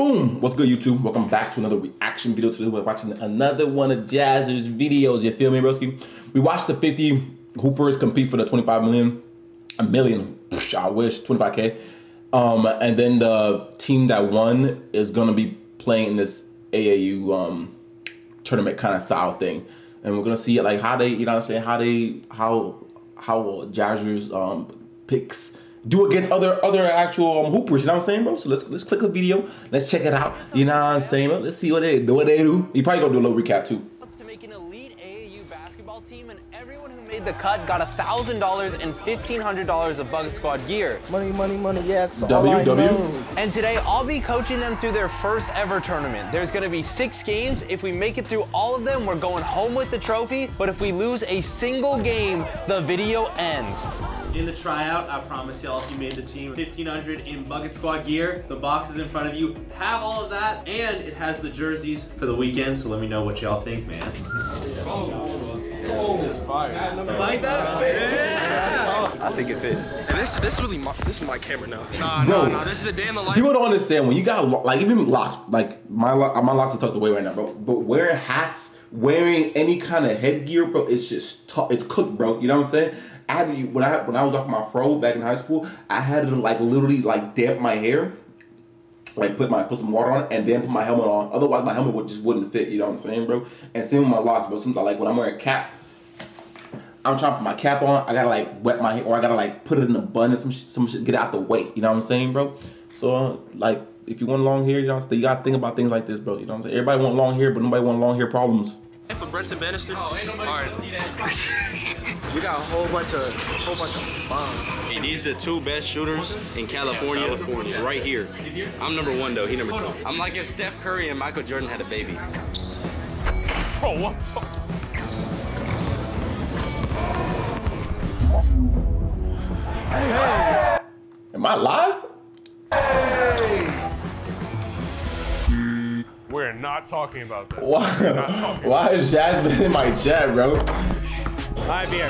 Boom! What's good, YouTube? Welcome back to another reaction video. Today we're watching another one of Jesser's videos. You feel me, broski? We watched the 50 Hoopers compete for the 25 million, a million, I wish, 25K. Um, and then the team that won is gonna be playing in this AAU um, tournament kind of style thing. And we're gonna see like how they, you know I'm saying, how they, how, how Jesser's um, picks do against other other actual um, hoopers. You know what I'm saying, bro? So let's let's click the video. Let's check it out. You know what I'm saying? Let's see what they do. What they do. You probably gonna do a little recap too. To make an elite AAU basketball team, and everyone who made the cut got a thousand dollars and fifteen hundred dollars of Bucket Squad gear. Money, money, money. Yeah, it's W, all I W. know. And today I'll be coaching them through their first ever tournament. There's gonna be six games. If we make it through all of them, we're going home with the trophy. But if we lose a single game, the video ends. In the tryout, I promise y'all, if you made the team. 1500 in Bucket Squad gear, the boxes in front of you. Have all of that, and it has the jerseys for the weekend, so let me know what y'all think, man. Oh, Like that? Yeah! I think it fits. And this this is really my, this is my camera now. Nah, Bro. nah, nah. This is a day in the life. People don't understand when you got like even locks like my my locks are tucked away right now, bro. But wearing hats, wearing any kind of headgear, bro, it's just tough. It's cooked, bro. You know what I'm saying? I had to, when I when I was off my fro back in high school, I had to like literally like damp my hair, like put my put some water on it, and then put my helmet on. Otherwise, my helmet would just wouldn't fit. You know what I'm saying, bro? And same with my locks, bro. Sometimes like when I'm wearing a cap. I'm trying to put my cap on. I gotta like wet my hair, or I gotta like put it in a bun and some sh- some shit, get out the way. You know what I'm saying, bro? So uh, like, if you want long hair, you know, what you gotta think about things like this, bro. You know what I'm saying? Everybody want long hair, but nobody want long hair problems. for Brenton Bannister. Oh, ain't nobody All right. we got a whole bunch of whole bunch of bombs. Hey, these the two best shooters in California, California, right here. I'm number one though. He number two. I'm like if Steph Curry and Michael Jordan had a baby. Bro, what? the- Am I live? We're not talking about that. Why? Why is Jasmine in my chat, bro? All right, Beer.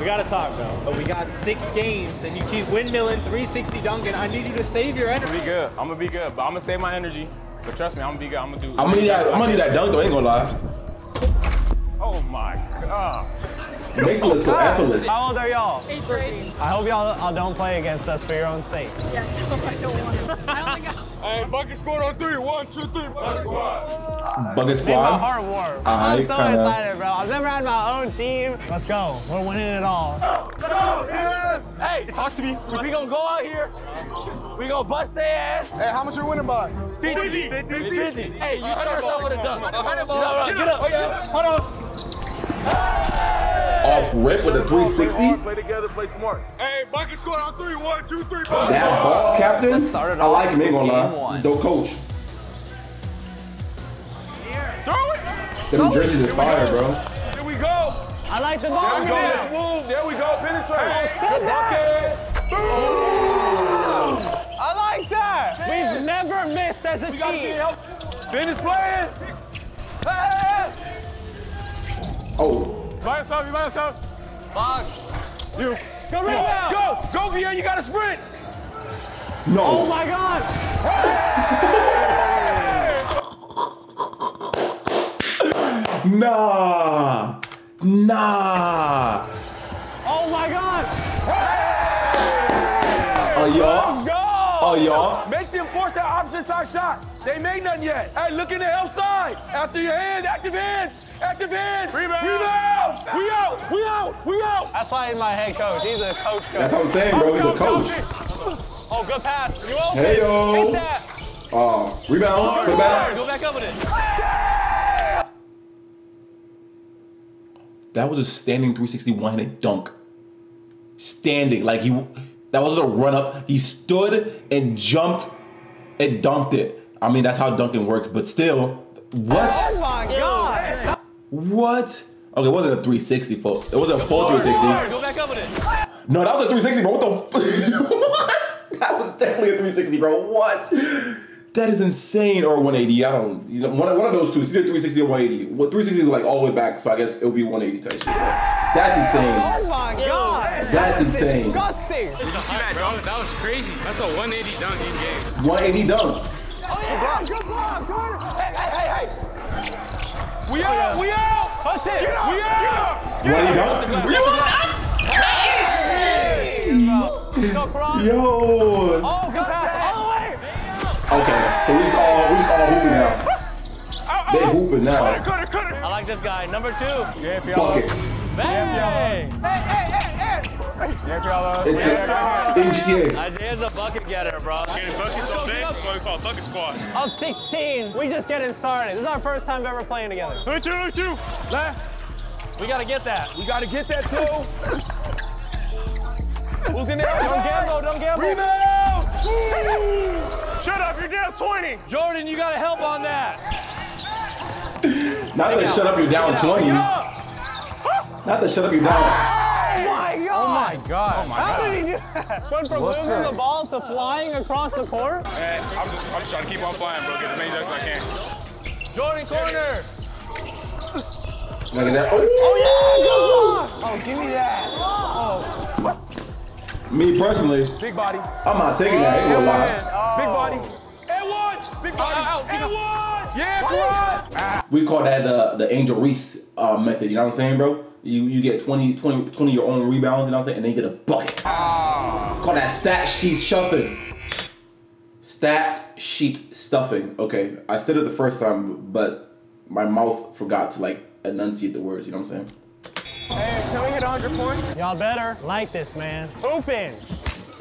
We gotta talk though. But we got six games, and you keep windmilling 360 dunking. I need you to save your energy. Be good. I'm gonna be good, but I'm gonna save my energy. But trust me, I'm gonna be good. I'm gonna do. I'm gonna need that. I'm gonna need that dunk though. I ain't gonna lie. Oh my god. It makes it look so effortless. How old are y'all? Eighth grade. I hope y'all uh, don't play against us for your own sake. Yeah, no, I don't want to. I only got. Hey, bucket squad on three. One, two, three. Bucket squad. Bucket Made my squad. heart warm. I I'm so kinda- excited, bro. I've never had my own team. Let's go. We're winning it all. Let's go. Hey, talk to me. We gonna go out here. We gonna bust their ass. Hey, how much are you winning by? 50. 50. 50. Hey, you start yourself with a dunk. Get up, get up. Get up. Hold on. Off rip with a 360. Play together, play smart. Hey, bucket squad on three. One, two, three. That ball captain. I like off him. Ain't gonna game lie. one. He's dope coach. Throw it. Them jerseys is fire, bro. Here we go. I like the There ball. we go. Let's move. There we go. Penetrate. Oh, step back. I like that. We've never missed as a We team. help. Ben is playing. Hey. Oh, By yourself. You by yourself. Box. You. Go rebound. Go. Go, VA. You gotta sprint. no. Oh my God. Nah. Nah. Oh my God. Oh, y'all. Go. Oh, y'all. Make them force that opposite side shot. They made nothing yet. Hey, look in the help side. After your hands, active hands, active hands. Rebound. Rebound. We out. We out. We out. That's why he's my head coach. He's a coach coach. That's what I'm saying, bro. He's a coach. Oh, good pass. You open. Hey, yo. Hit that. Oh, rebound. Put it back. Go back up with it. That was a standing 360 one-handed dunk. Standing, like he, that wasn't a run up. He stood and jumped and dunked it. I mean, that's how dunking works. But still, what? Oh my God. What? Okay, it wasn't a 360 full. It wasn't a full 360. Go back up with it. No, that was a 360, bro. What the? What? That was definitely a 360, bro. What? That is insane. Or 180. I don't. You know, one, of- one of those two. It's either 360 or 180. Well, 360 is like all the way back, so I guess it would be 180 type shit. bro. That's insane. Oh my God. That's that is insane. disgusting. Did you see that dunk? That was crazy. That's a 180 dunk in game. 180 dunk. Oh, yeah, good block, corner. Hey, hey, hey, hey. We oh, out, we out. Oh, Push it. Get up, We get out. up. What you done? Go, Karan. Yo. Oh, good Okay, so we just all we just all hooping now. They hooping now. Cutter, cutter. I like this guy. Number two. Yeah, Buckets. Bang! Yeah, Fiala. It's Yeah, a, in GTA. Isaiah's a bucket getter, bro. Getting buckets all day. That's why we call it bucket squad. Up 16. We just getting started. This is our first time ever playing together. Look two, look two. Left. We gotta get that. We gotta get that too. Who's in there? Don't gamble, don't gamble. Rebound! Shut up, you're down 20. Jordan, you gotta help on that. Not that shut up, you're down 20. Not that shut up, you're down. Oh, oh my God. Oh my god. How did he do that? Went from What's losing that? the ball to flying across the court? Man, I'm just, I'm just trying to keep on flying, bro. Get as many dunks as I can. Jordan corner. Look at that. Oh, oh yeah! Oh, give me that. Oh. Me personally, Big body. I'm not taking that. Ain't gonna lie. Big body. And one. Big body. And one. Yeah, Karan. We call that the the Angel Reese uh, method. You know what I'm saying, bro? You you get 20, 20, 20 your own rebounds. You know what I'm saying, and then you get a bucket. Call that stat sheet stuffing. Stat sheet stuffing. Okay, I said it the first time, but my mouth forgot to like enunciate the words. You know what I'm saying? Hey, can we hit 100 points? Y'all better like this, man. Hooping.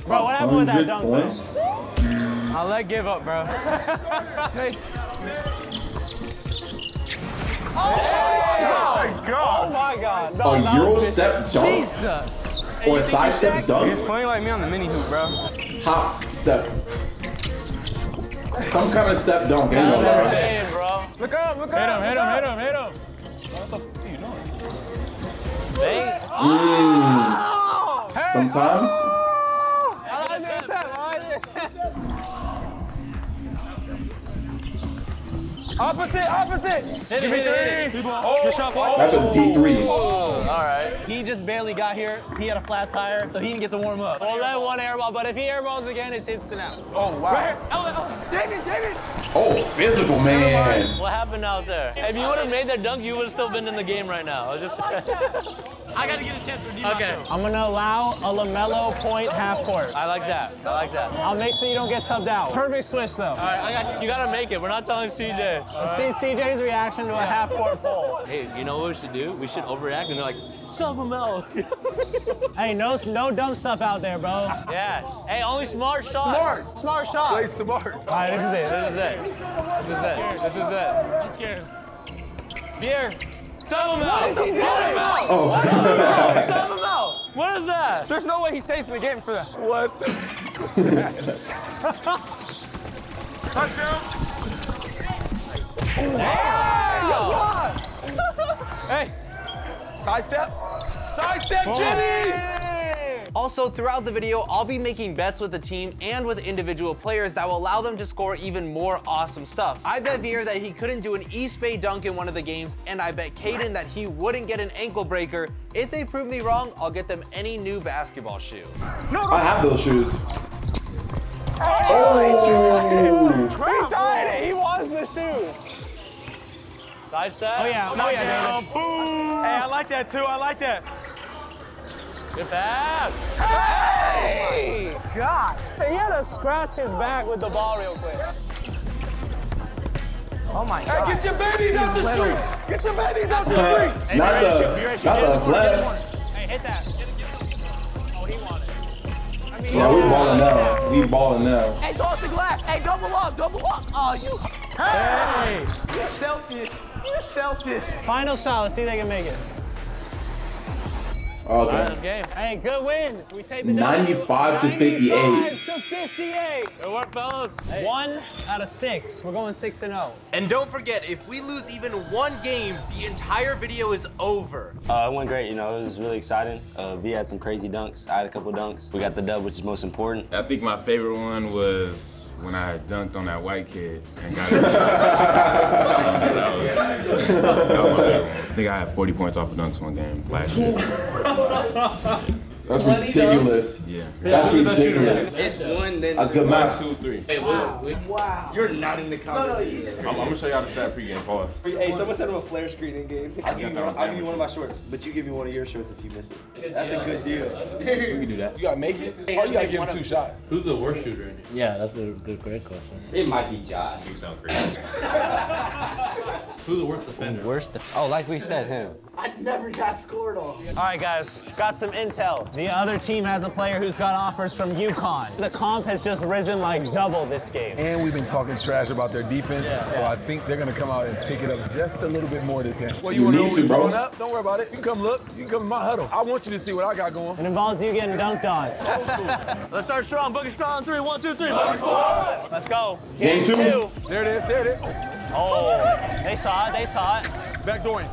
Bro, what happened with that dunk, bro? points. I'll let give up, bro. hey. Oh, my God. Oh my God. No, A that Euro was step dunk Jesus. or a side step He's playing like me on the mini hoop, bro. hop step. Some kind of step dunk. Ain't gonna bro. Look up, look up. Hit him, hit him, hit him, hit him. Mm. Sometimes. Opposite, opposite. Hit it, hit it, hit it. Oh, good shot, boy. That's a deep three. Oh, all right. He just barely got here. He had a flat tire, so he didn't get to warm up. We'll let one airball, but if he airballs again, it's instant out. Oh, wow. David, oh, oh, David. Oh, physical man. What happened out there? If you would have made that dunk, you would have still been in the game right now. I was just. I gotta get a chance to redeem okay. I'm gonna allow a LaMelo point half court. I like that. I like that. I'll make sure you don't get subbed out. Perfect switch, though. All right, I got you. You gotta make it. We're not telling CJ. Let's see CJ's reaction to a half court pull. Hey, you know what we should do? We should overreact and they're like, sub him out. Hey, no, no dumb stuff out there, bro. yeah. Hey, only smart shots. Smart. Smart shot. Play smart. All right, this is it. This is it. This is it. This is it. I'm scared. Beer. Sub him out. Oh. is he doing? Sub him out. Oh. Sub him out. What is that? There's no way he stays in the game for that. What? Touchdown. Oh, hey. Side step. Side step, oh. Jimmy. Also, Also, throughout the video, I'll be making bets with the team and with individual players that will allow them to score even more awesome stuff. I bet Veer that he couldn't do an East Bay dunk in one of the games, and I bet Caden that he wouldn't get an ankle breaker. If they prove me wrong, I'll get them any new basketball shoe. I have those shoes. Oh, he tied it. He wants the shoe. Side step. Oh yeah. Oh yeah. David. Hey, I like that too. I like that. Good pass. Hey! God. He had to scratch his back with the ball real quick. Oh my God. Hey, get your babies out the uh, street. Get your babies out the street. not the, not the flex. Hey, hit that. Get it, get it. Oh, he wanted. it. Yeah, we balling now. We balling now. Hey, go off the glass. Hey, double up, double up. Oh, you. Hey. You're selfish. You're selfish. Final shot. Let's see if they can make it. All right, Okay. this game. Hey, good win. We take the 95 to 58. 95 to 58. Good work, fellas. Hey. One out of six. We're going six and oh. zero. And don't forget, if we lose even one game, the entire video is over. Uh, it went great, you know, it was really exciting. Uh, V had some crazy dunks. I had a couple dunks. We got the dub, which is most important. I think my favorite one was when I dunked on that white kid and got it. Um, that, was, that was my. I think I had 40 points off of dunks one game last year. That's 20 ridiculous. Yeah. That's who's the best shooter? ridiculous. It's one, then That's two. good math. two, three. Hey, wow. Wow. You're not in the conversation. I'm, I'm gonna show y'all the stat pregame. Pause. Hey, someone set up a flare screen in game. I'll give, you one, I'll give you one of my shorts, but you give me one of your shorts if you miss it. That's a good deal. We can do that. You gotta make it. Oh, you gotta give him two shots. Who's the worst shooter in here? Yeah, that's a good, great question. It might be Josh. You sound crazy. Who's the worst defender? Worst. Oh, like we said, him. I never got scored on. All right, guys, got some intel. The other team has a player who's got offers from UConn. The comp has just risen like double this game. And we've been talking trash about their defense, so I think they're gonna come out and pick it up just a little bit more this game. Well, You wanna need know to, bro. up? Don't worry about it. You can come look. You can come in my huddle. I want you to see what I got going. It involves you getting dunked on. Let's start strong. Boogie strong. Three, one, two, three. Let's go. Game two. There it is. There it is. Oh, they saw it. They saw it. Back door.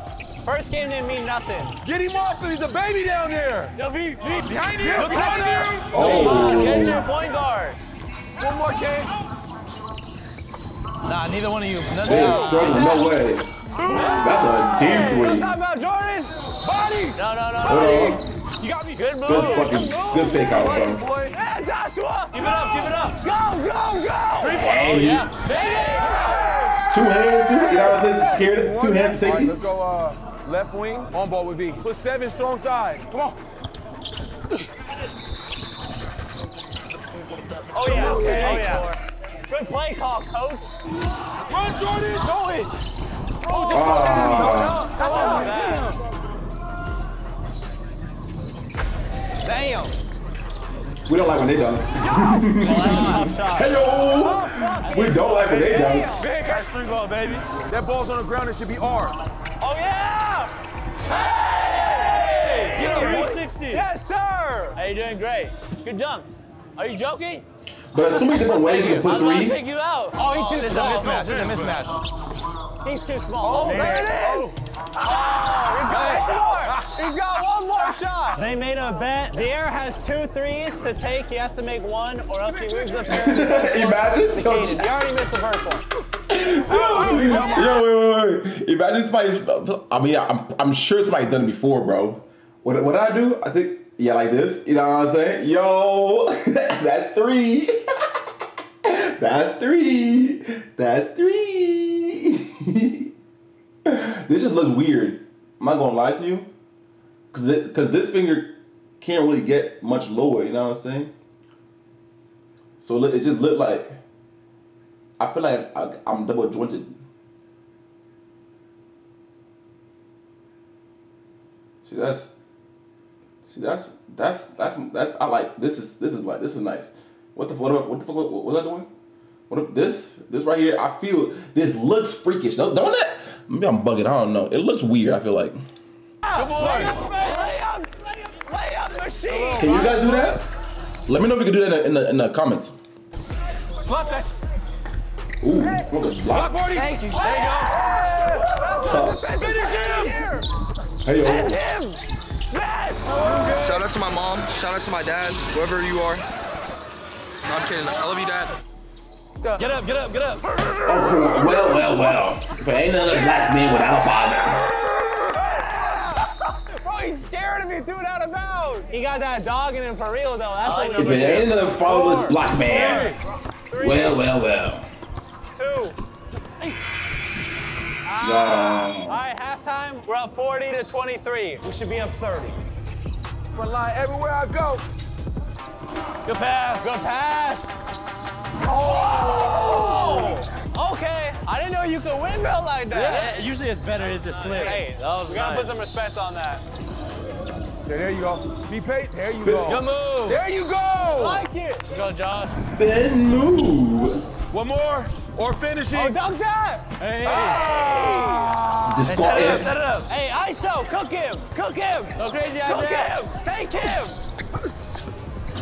First game didn't mean nothing. Get him off him. He's a baby down there. Yo, V, V. Behind you. Behind you. Oh. Get your point guard. One more, Kane. Nah, neither one of you. None Oh, struggling. No way. That's a deep three. Talk about Jordan. Body. No, no, no, Hold no. You got me. Good move. Good fucking, good fake out, bro. Boy. Yeah, Joshua. Give it up, give it up. Go, go, go. Oh, yeah. Two hands, you know what I'm saying? Scared. Two hands All right, safety. let's go uh, left wing, on ball with V. Put seven strong side. Come on. Oh yeah. Oh yeah. Good play call, coach. Run, Jordan. Go it. Ah. Damn. We don't like when they done. Tough. Hey yo. We don't like when they done. Big ass three ball, baby. That ball's on the ground. It should be ours. Oh yeah. Get up, 360. Yes, sir. Hey, you're doing great. Good dunk. Are you joking? But there's so many different ways you can put I'm gonna three. take you out. Oh, he's too oh, There's small. a mismatch. There's a mismatch. He's too small. Oh, there it is. Oh, ah, he's got one more. He's got one more shot. They made a bet. Vier has two threes to take. He has to make one, or else he loses the pair. Imagine. To Yo, Caden. You already missed the first one. Yo, wait, wait, wait. Imagine somebody. I mean, I'm, I'm sure somebody done it before, bro. What, what I do? I think, yeah, like this. You know what I'm saying? Yo, that's three. that's three. That's three. this just looks weird. I'm not gonna lie to you, cause it, cause this finger can't really get much lower. You know what I'm saying? So it just looked like. I feel like I, I'm double jointed. See that's see that's that's that's that's I like this is this is like this is nice. What the what what the fuck what, what was I doing? What if this this right here? I feel this looks freakish. Don't, don't it? Maybe I'm bugging. I don't know. It looks weird. I feel like. Can you guys do that? Let me know if you can do that in the in the, in the comments. Block that. Ooh, look at Block block. party. Thank you. There you Tough. go. Finish him. Hey yo. Shout out to my mom. Shout out to my dad. Whoever you are. No, I'm kidding. I love you, dad. Get up, get up, get up. Oh, cool. Well, well, well. But ain't another black man without a father. Got that dog in him for real, though. That's like what If we it ain't another fatherless black man. Three, Well, well, well. two. No. All right, halftime. We're up 40 to 23. We should be up 30. Front line everywhere I go. Good pass. Good pass. Oh! Okay. I didn't know you could windmill like that. usually it's better to just slip. Hey, That was we gotta nice. put some respect on that. There, there you go. Be paid. There you go. Good move. There you go. Like it. Go, Josh. Spin move. One more or finish Oh, it. dunk that. Hey, ah. Disqual- set it up, set it up. Hey, ISO, cook him. Cook him. Go crazy, Cook him. Take him.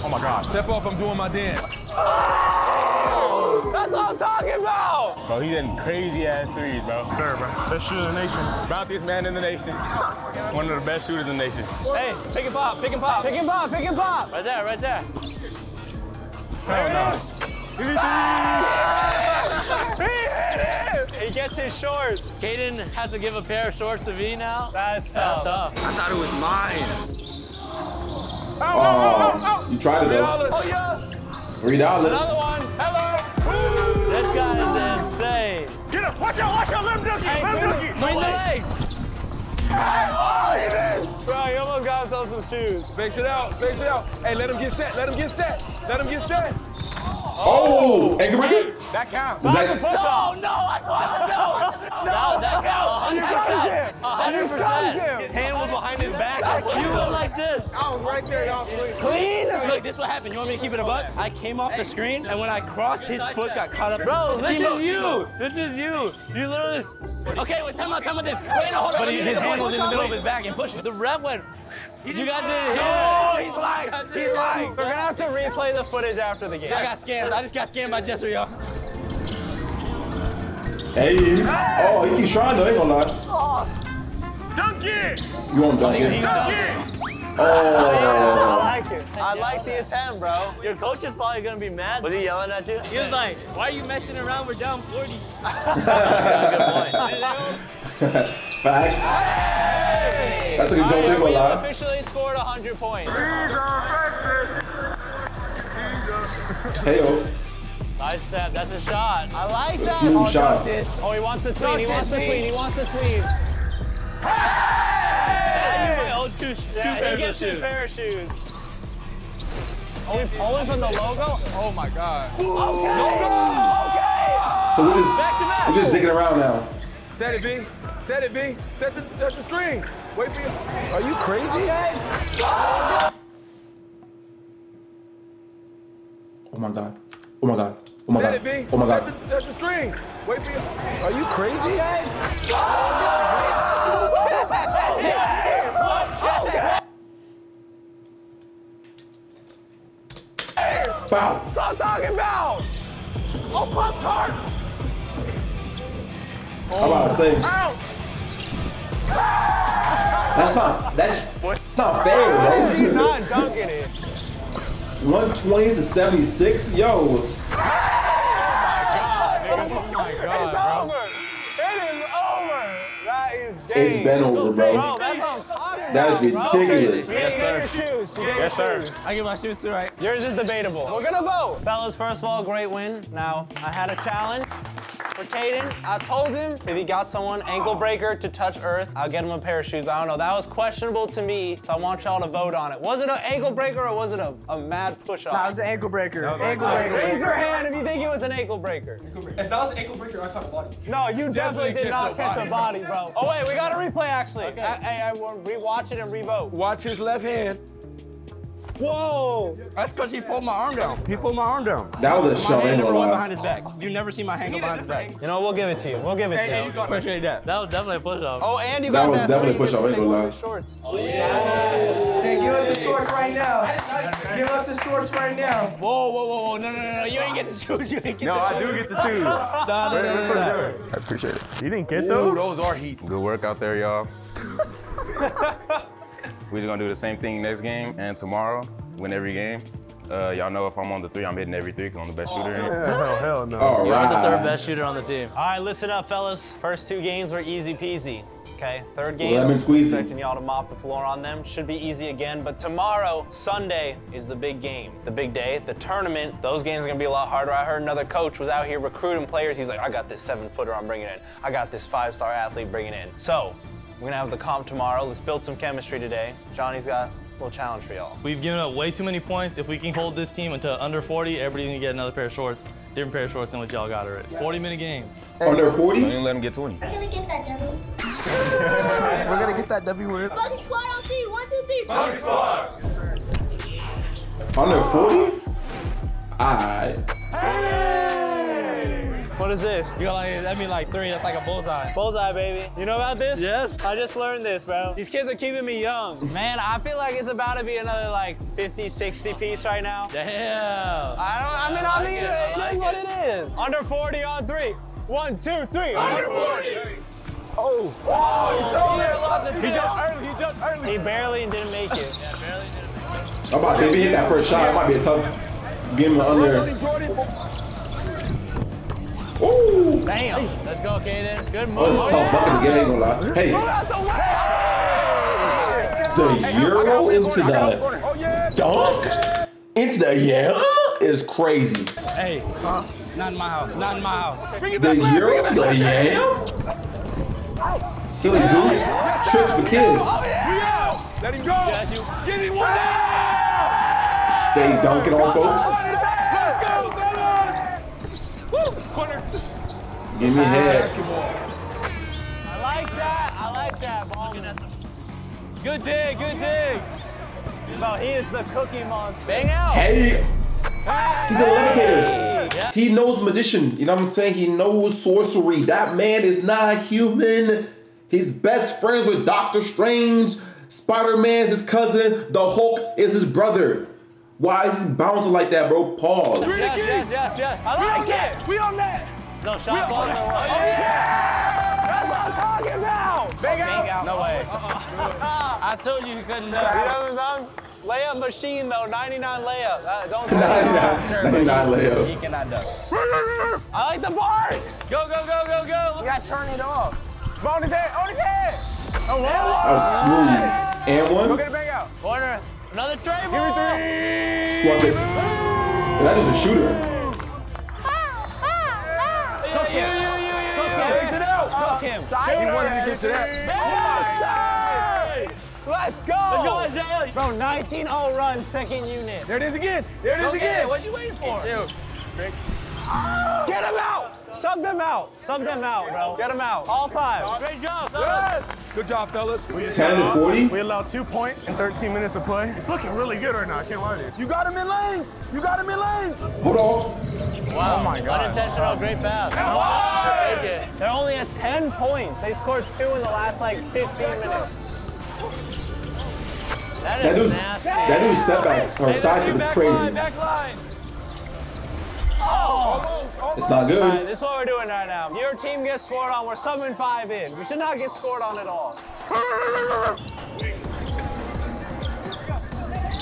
Oh my God. Step off. I'm doing my dance. Oh! That's what I'm talking about. Bro, he's hitting crazy ass threes, bro. Sir, bro. Best shooter in the nation. Bounciest man in the nation. One of the best shooters in the nation. Hey, pick and pop, pick and pop. Pick and pop, pick and pop. Right there, right there. Hell no. He hit it. He gets his shorts. Caden has to give a pair of shorts to V now. That's That's tough. tough. I thought it was mine. Oh, oh, oh, oh, you tried it though. Oh, yeah. Three dollars. Another one. Hello. This guy is insane. Get him. Watch out, watch out. Let him dunk it. Let him. Bring the legs. Oh, he missed. Bro, he almost got himself some shoes. Fakes it out. Fakes it out. Hey, let him get set. Let him get set. Let him get set. Oh, ankle breaker? That counts. Is that- Push off. no, no. Right there, y'all. Clean. Look, this is what happened. You want me to keep it a buck? I came off the screen, and when I crossed, his foot got caught up. Bro, this is you. This is you. You literally. Okay, wait, time out, time out then. Wait, no, hold on. But he, his hand was in the middle of his back and pushing. The ref went. You guys didn't hear. Oh, he's lying. He's lying. We're gonna have to replay the footage after the game. I got scammed. I just got scammed by Jesse, y'all. Hey. Oh, he keeps trying though. Ain't gonna lie. Dunk it. You won't dunk it. Dunk it. Oh. I like it. I like the attempt, bro. Your coach is probably gonna be mad. Was he yelling at you? He was like, "Why are you messing around? We're down 40." yeah, good point. Facts. That's a good joke. Right, we have officially scored 100 points. Hey yo. Nice step. That's a shot. I like that. Smooth Oh, shot. Oh, he wants the tween. He wants the tween. He wants the tween. Hey! Oh, two, two Yeah, pairs of gets his shoes. pair of shoes. Are we pulling from the logo? Oh my god. Okay! okay. So we're just Back to back. we're just digging around now. Set it, B. Set it, B. Set the, set the screen. Wait for you. Are you crazy, Ed? Oh my god. Oh my god. Oh my Set god. it, B. Oh my set god. The, set the screen. Wait for you. Are you crazy, Ed? Bow. Stop talking about. Oh, Pop Tart. I'm about to say. Out. That's not. That's. It's not fair, He's he not dunking it. 120 to 76. Yo. Oh my god It's over. It is over. That is game. It's been over, Bro, oh, bro. That's what I'm talking That is ridiculous. You get your shoes. You get your shoes. I get my shoes too, right? Yours is debatable. We're gonna vote. Fellas, first of all, great win. Now, I had a challenge for Caden. I told him if he got someone ankle breaker to touch earth, I'll get him a pair of shoes. But I don't know. That was questionable to me, so I want y'all to vote on it. Was it an ankle breaker or was it a, a mad push off? Nah, it was an ankle breaker. Ankle breaker. Raise your hand if you think it was an ankle breaker. If that was an ankle breaker, I caught a body. No, you definitely, did not catch body, a body, bro. Oh wait, we got a replay actually. Okay. Hey, I will rewatch it and revote. Watch his left hand. Whoa! That's because he pulled my arm down. He pulled my arm down. That was a My shot. hand Ain't never gonna went behind his back. You never see my hand go behind his back. You know, we'll give it to you. We'll give it to you. Appreciate that. That was definitely a push off. Oh, and you That got was that definitely a push-off, to ain't take gonna off lie. your shorts. Oh, hey, give up the shorts right now. Give up the shorts right now. Whoa, whoa, whoa, whoa. No, no, no, no. You ain't get to choose. You ain't get No, to I do get to choose. No, no, no, no, no. I appreciate it. You didn't get those. Ooh, those are heat. Good work out there, y'all. We're gonna do the same thing next game and tomorrow, win every game. Uh, y'all know if I'm on the three, I'm hitting every three 'cause I'm the best shooter in it. Hell, hell no. All You're the third best shooter on the team. All right, listen up, fellas. First two games were easy peasy. Okay, third game, Lemon squeezy. expecting y'all to mop the floor on them. Should be easy again, but tomorrow, Sunday, is the big game, the big day, the tournament. Those games are gonna be a lot harder. I heard another coach was out here recruiting players. He's like, I got this seven footer I'm bringing in. I got this five star athlete bringing in. So, we're gonna have the comp tomorrow. Let's build some chemistry today. Johnny's got a little challenge for y'all. We've given up way too many points. If we can hold this team until under 40, everybody's gonna get another pair of shorts. Different pair of shorts than what y'all got already. 40 minute game. Under 40? Don't even let him get 20. We're gonna get that W. We're gonna get that W word. Bucket squad on three. One, two, three. Bucket squad. Under 40? Alright. What is this? You got like, that mean like three, that's like a bullseye. Bullseye, baby. You know about this? Yes. I just learned this, bro. These kids are keeping me young. Man, I feel like it's about to be another like 50, 60 piece right now. Damn. I don't, I mean, I, mean, it, it, I it like is what it. it is. Under 40 on three. One, two, three. Under 40. Oh. oh he jumped early. He jumped early. He barely didn't make it. I'm about to say, if he hit that first shot, it might be a tough. Give him an under. Ooh. Damn. Let's go, Kaden. Good Oh, move. it's a tough bucket to get, ain't gonna. Hey, oh, the Euro into the. Oh, yeah. dunk into the yam is crazy. Hey, huh? Not in my house. Not in my house. Bring it The back, euro to the yam? Silly goose. Tricks for kids. Oh, we out. Let him go. Get him one Stay dunking on folks. Let's. Woo. Give me head. I like that. I like that, Ballman. Good dig, good dig. Bro, he is the cookie monster. Bang out. Hey. He's a levitator. He knows magician. You know what I'm saying? He knows sorcery. That man is not human. He's best friends with Doctor Strange. Spider-Man's his cousin. The Hulk is his brother. Why is he bouncing like that, bro? Pause. Yes, yes, yes, yes. I like it. We on that. No shot clock, no Oh, what? yeah. That's what I'm talking about. Bang out. No way. I told you you couldn't do He it. doesn't dunk. Layup machine though, 99 layup. Uh, don't say 99 that. 99 layup. He cannot dunk. I like the bar. Go, go, go, go, go. You gotta turn it off. On his head. On his head. Oh, That was smooth. And one. Go get it back out. Corner. Another tray Give me ball. three. Squackets. And that is a shooter. Cook him. Raise it out. Cook him. He wanted to get to that. Yes! Let's go. Let's go, Isaiah. Bro, 19-0 run, second unit. There it is again. There it is Okay, again. what you waiting for? Get him out. Sub them out. Sub them out, bro. Get them out. All five. Great job, fellas. Yes. Good job, fellas. 10 and 40. We allowed two points in 13 minutes of play. It's looking really good right now. I can't lie to you. You got him in lanes. You got him in lanes. Hold on. Wow. Oh my God. Unintentional, great pass. Take it. They're only at 10 points. They scored two in the last like 15 minutes. That That is dude's, nasty. that dude's step back or side step is crazy. Back line. Oh! It's not All right, good. this is what we're doing right now. Your team gets scored on, we're subbing five in. We should not get scored on at all.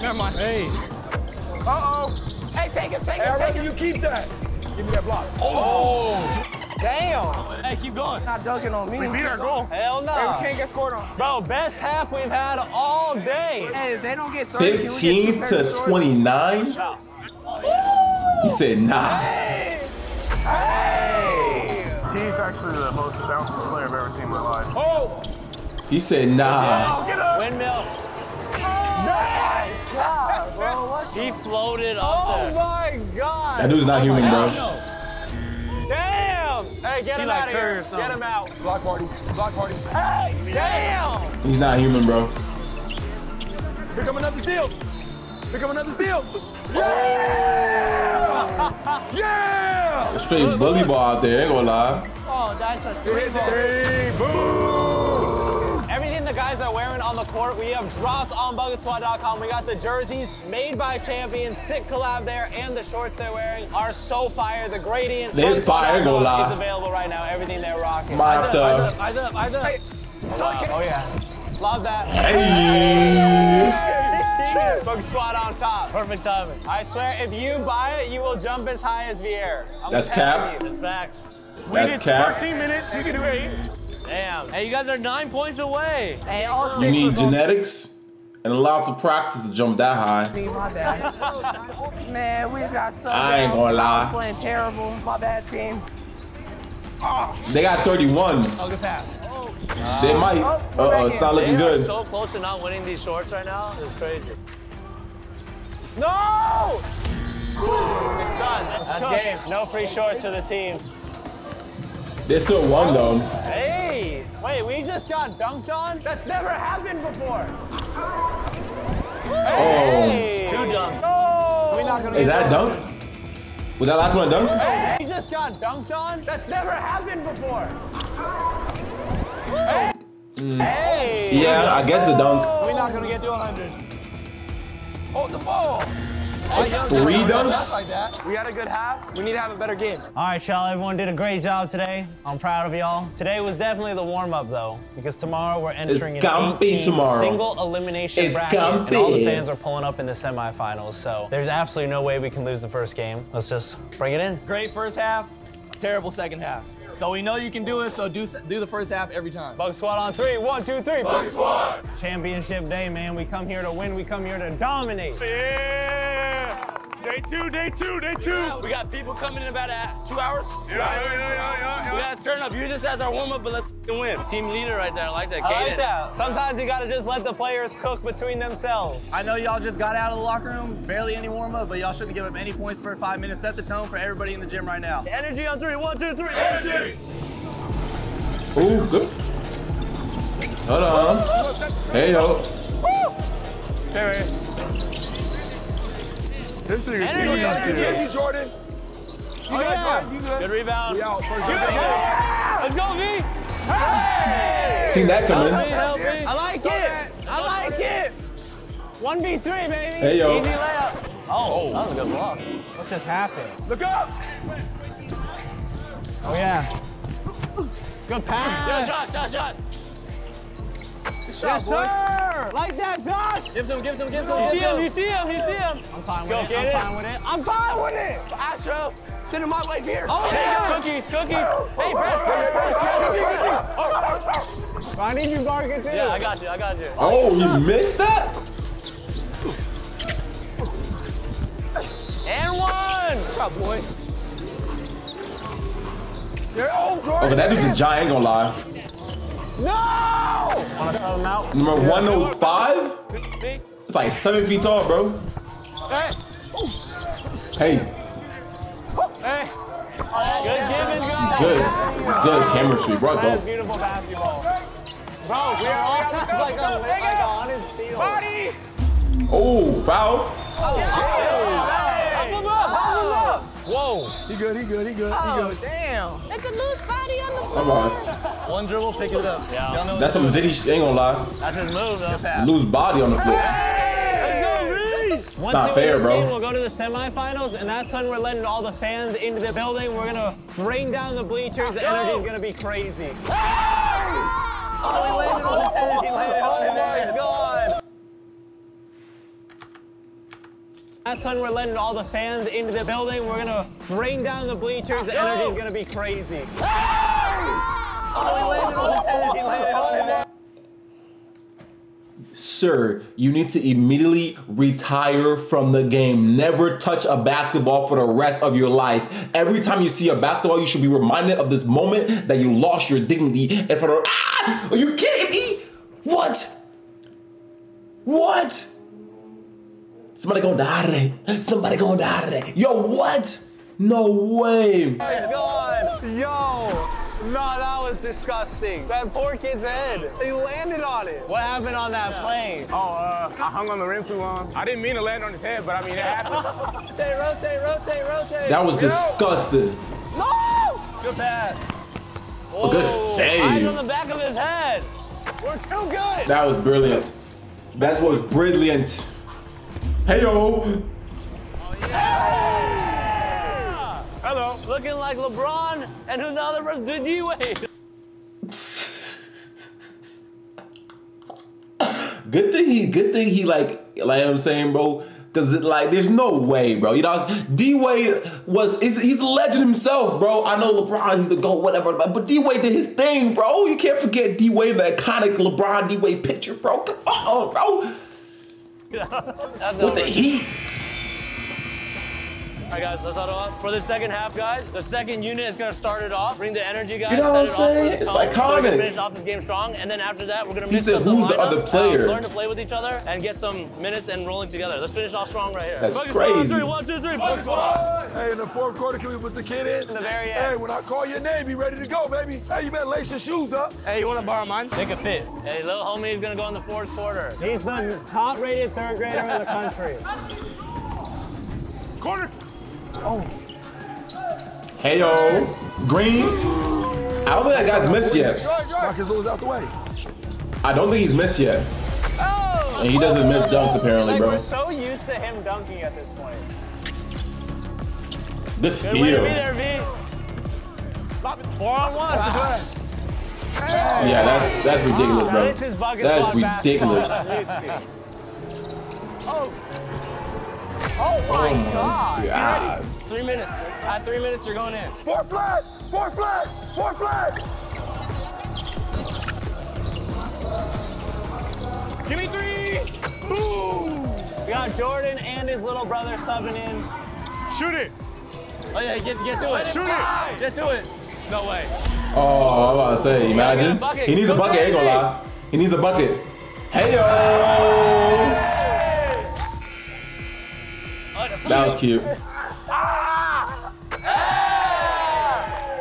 Never mind. Hey. Uh-oh. Hey, take it, take it, I'd take it. you keep that. Give me that block. Oh. Damn. Hey, keep going. Not dunking on me. We beat our goal. Hell no. Hey, we can't get scored on. Bro, best half we've had all day. Hey, if they don't get 30, can we get 15 to pairs of shorts? 29. No. He said, nah. T's actually the most bounciest player I've ever seen in my life. Oh. He said, nah. Get up. Windmill. He floated up Oh there. my god. That dude's not oh human, bro. Damn. Hey, get He him like out of here. Get him out. Block party. Block party. Hey, damn. He's not human, bro. Here come another steal. Here come another steal. Yeah. yeah. Straight bully ball out there, ain't gonna lie. Oh, that's a three ball. Three. Boom. Everything the guys are wearing on the court, we have dropped on bucketsquad.com. We got the jerseys made by champions, sick collab there, and the shorts they're wearing are so fire. The gradient They is fire, ain't gonna lie. is available right now. Everything they're rocking. My Eyes up, stuff. eyes uh, up, eyes up, eyes up. Oh yeah. Love that. Hey. Book squad on top. Perfect timing. I swear, if you buy it, you will jump as high as Vier. I'm That's cap. you. That's facts. We That's did cap. 13 minutes. We can do eight. Damn. Hey, you guys are nine points away. Hey, all six You need was on genetics and a lot of practice to jump that high. me. My bad. Man, we just got subbed I ain't gonna lie. I lie. was playing terrible. My bad, team. They got 31. Oh, good pass. They might. Oh, uh oh, it's not looking good. They are so close to not winning these shorts right now. It's crazy. No! It's done. That's cooked. game. No free shorts to the team. They still won though. Hey! Wait, we just got dunked on? That's never happened before. Hey! Two dunks. We not gonna Is get that a dunk? Was that last one a dunk? Hey, we just got dunked on? That's never happened before. Mm. Hey! Yeah, I guess the dunk. We're not gonna get to 100. Hold the ball. Three dunks? We had a good half. We need to have a better game. All right, y'all. Everyone did a great job today. I'm proud of y'all. Today was definitely the warm-up, though, because tomorrow we're entering gonna an 18 tomorrow. single elimination It's bracket, gonna and all the fans are pulling up in the semifinals. So there's absolutely no way we can lose the first game. Let's just bring it in. Great first half, terrible second half. So we know you can do it, so do do the first half every time. Bug squad on three. One, two, three. Bug squad. Championship day, man. We come here to win. We come here to dominate. Yeah. Day two, day two, day two. We got people coming in about uh, two hours. Yeah, yeah, yeah, yeah, yeah. We gotta turn up. You just as our warm up, but let's win. Team leader right there. I like that. I like that. Sometimes you gotta just let the players cook between themselves. I know y'all just got out of the locker room, barely any warm up, but y'all shouldn't give up any points for five minutes. Set the tone for everybody in the gym right now. Energy on three. One, two, three. Energy. Ooh, good. Hold on. Hey yo. Woo. Hey, This nigga, Energy, you energy. Jesse Jordan. Oh, yeah. Good rebound. We out first. Let's go, V. Seen that coming. Help me, help me. I like it. I like it. 1v3, baby. Hey, yo. Easy layup. Oh, oh, that was a good block. What just happened? Look up. Oh, yeah. Good pass. Yo, Josh, Josh, Josh. Yes, sir. Like that, Josh. Give him, give him, give him. You see him, you see him, you see him. I'm fine with get it. it. I'm fine with it. I'm fine with it. Astro, send him my way here. Oh, Hey, yeah. Cookies, cookies. Hey, press, press, press, press. I need you barking too. Yeah, I got you, I got you. Oh, you missed that? And one. What's up, boy? Yeah, oh, Jordan. Okay, that dude's a giant, ain't gonna lie. No! Wanna sub him out? Number 105? It's like seven feet tall, bro. Hey. Hey, Hey. Good giving, guys. good. Good camera sweep, bro. That's Though. beautiful basketball. Bro, we are all like a, like a haunted steel. Body. Oh, foul. Up, help up. Whoa. He good, he good, he good, he Oh, good. damn. It's a loose body on the floor. Come on. One dribble, pick it up. Yeah. Know That's some Diddy shit, ain't gonna lie. That's his move, though. Pass. Lose body on the floor. Let's go, Reese. Once not we fair, win this bro. game, we'll go to the semifinals, and that's when we're letting all the fans into the building. We're gonna bring down the bleachers. The energy's gonna be crazy. Oh, he landed on his head. He landed on his head. Oh my god. That's when we're letting all the fans into the building. We're gonna bring down the bleachers. The energy's gonna be crazy. Sir, you need to immediately retire from the game. Never touch a basketball for the rest of your life. Every time you see a basketball, you should be reminded of this moment that you lost your dignity and for the ah! Are you kidding me? What? What? Somebody gonna die today. Somebody gonna die today. Yo, what? No way. Oh my god! Yo! No, that was disgusting. That poor kid's head. He landed on it. What happened on that plane? Oh, uh, I hung on the rim too long. I didn't mean to land on his head, but I mean, it happened. Rotate, rotate, rotate, rotate. That was disgusting. No! Good pass. A good save. Eyes on the back of his head. We're too good. That was brilliant. That was brilliant. Hey yo. Hello. Looking like LeBron, and who's the other person? D Wade. Good thing he good thing he like like I'm saying, bro. Cause it, like there's no way, bro. You know, D Wade was he's, he's a legend himself, bro. I know LeBron, he's the GOAT, whatever, but, but D Wade did his thing, bro. You can't forget D Wade, the iconic LeBron D Wade picture, bro. Come on, bro. With the heat. All right, guys, let's auto up. For the second half, guys, the second unit is going to start it off. Bring the energy, guys. You know what I'm saying? off It's with the So we finish off this game strong. And then after that, we're going to He mix said, up the "Who's the lineup, other player?" Uh, learn to play with each other and get some minutes and rolling together. Let's finish off strong right here. That's Focus crazy. three. One, two, three. Focus on. Hey, in the fourth quarter, can we put the kid in? In the very end. Hey, when I call your name, be ready to go, baby. Hey, you better lace your shoes up. Hey, you want to borrow mine? Make a fit. Hey, little homie is going to go in the fourth quarter. He's the top rated third grader in the country. Corner. Hey yo. Green. I don't think that guy's missed yet. Knock his out the way. I don't think he's missed yet. And he doesn't miss dunks apparently, Like, bro. we're so used to him dunking at this point. Good Good steal. there, Four on one. Yeah, that's that's ridiculous, bro. This is bucket That's ridiculous. I'm used to. Oh. Oh my god. God. Three minutes. At three minutes, you're going in. Four flat. Four flag! Four flag! Give me three! Boom! We got Jordan and his little brother subbing in. Shoot it! Oh yeah, get get to Let it. it fly. Get to it. No way. Oh, I was about to say, imagine. He needs a bucket, ain't gonna lie. He needs a bucket. Hey yo! That was cute.